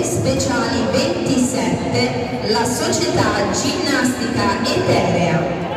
voti speciali 27 la società ginnastica eterea.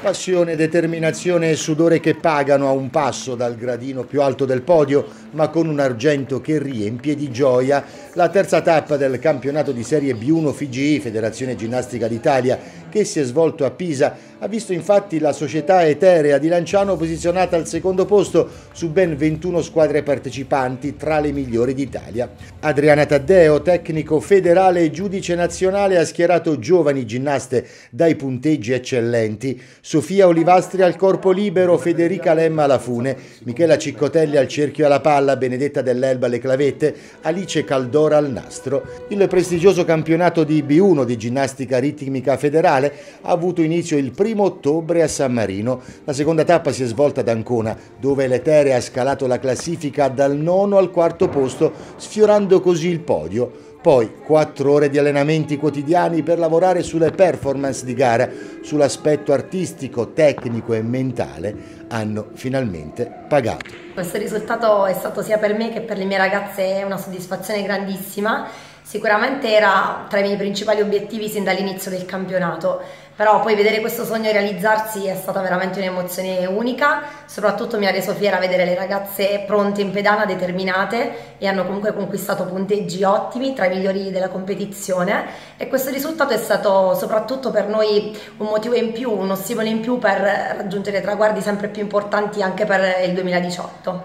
Passione, determinazione e sudore che pagano a un passo dal gradino più alto del podio, ma con un argento che riempie di gioia. La terza tappa del campionato di Serie B1 FIGI, Federazione Ginnastica d'Italia, che si è svolto a Pisa, ha visto infatti la società eterea di Lanciano posizionata al secondo posto su ben 21 squadre partecipanti tra le migliori d'Italia. Adriana Taddeo, tecnico federale e giudice nazionale, ha schierato giovani ginnaste dai punteggi eccellenti. Sofia Olivastri al corpo libero, Federica Lemma alla fune, Michela Ciccotelli al cerchio alla palla, Benedetta dell'Elba alle clavette, Alice Caldora al nastro. Il prestigioso campionato di B1 di ginnastica ritmica federale ha avuto inizio il primo ottobre a San Marino. La seconda tappa si è svolta ad Ancona, dove l'Etere ha scalato la classifica dal nono al quarto posto, sfiorando così il podio. Poi quattro ore di allenamenti quotidiani per lavorare sulle performance di gara, sull'aspetto artistico, tecnico e mentale hanno finalmente pagato. Questo risultato è stato sia per me che per le mie ragazze una soddisfazione grandissima Sicuramente era tra i miei principali obiettivi sin dall'inizio del campionato, però poi vedere questo sogno realizzarsi è stata veramente un'emozione unica, soprattutto mi ha reso fiera vedere le ragazze pronte in pedana, determinate e hanno comunque conquistato punteggi ottimi tra i migliori della competizione e questo risultato è stato soprattutto per noi un motivo in più, uno stimolo in più per raggiungere traguardi sempre più importanti anche per il 2018.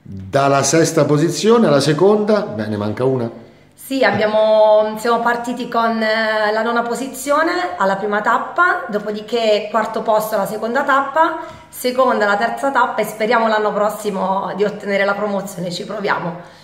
Dalla sesta posizione alla seconda, beh ne manca una. Sì, abbiamo, siamo partiti con eh, la nona posizione alla prima tappa, dopodiché quarto posto alla seconda tappa, seconda alla terza tappa e speriamo l'anno prossimo di ottenere la promozione, ci proviamo.